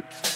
you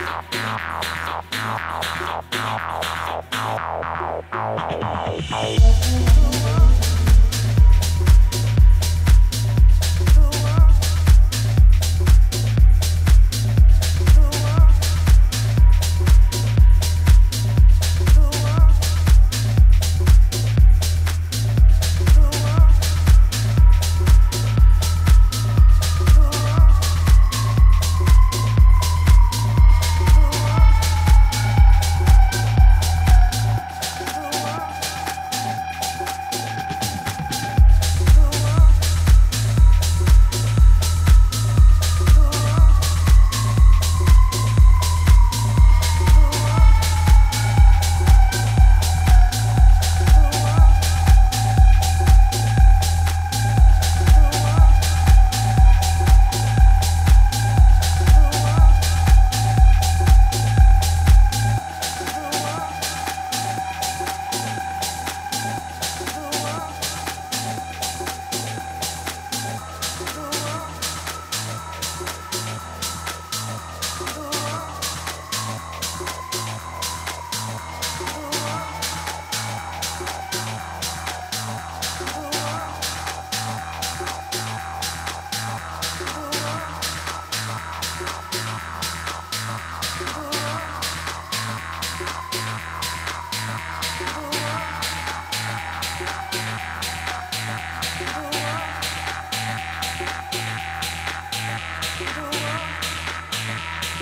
Yeah.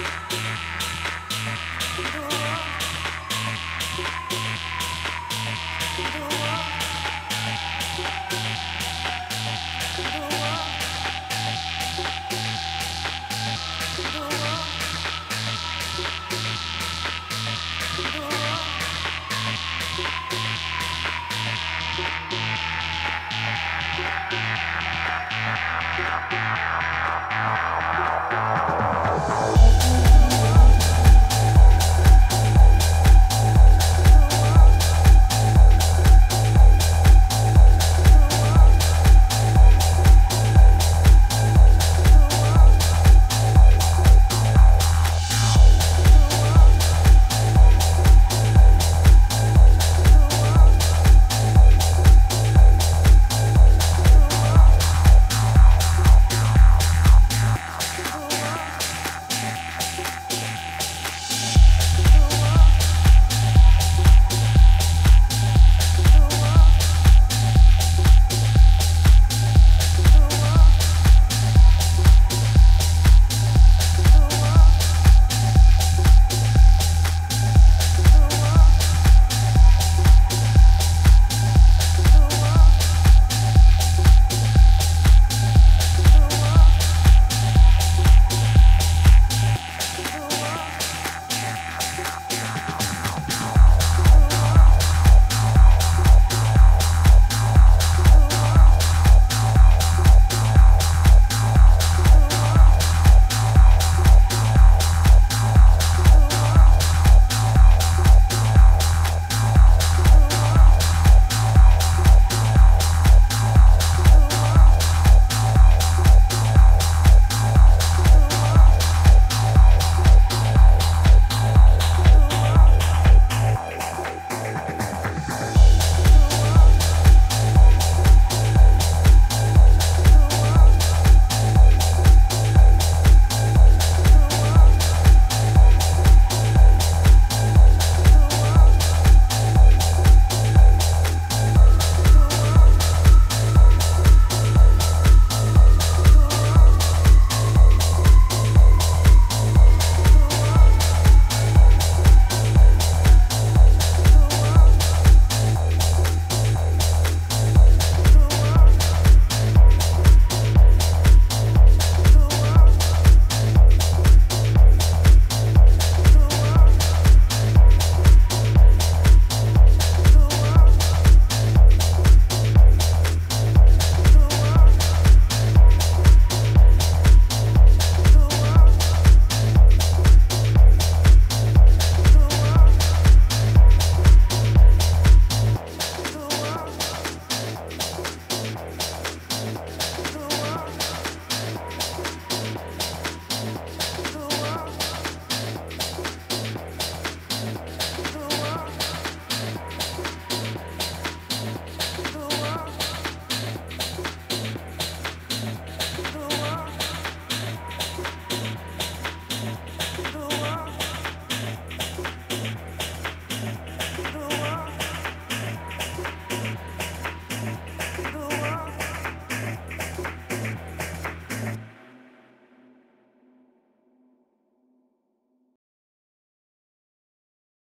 Wow.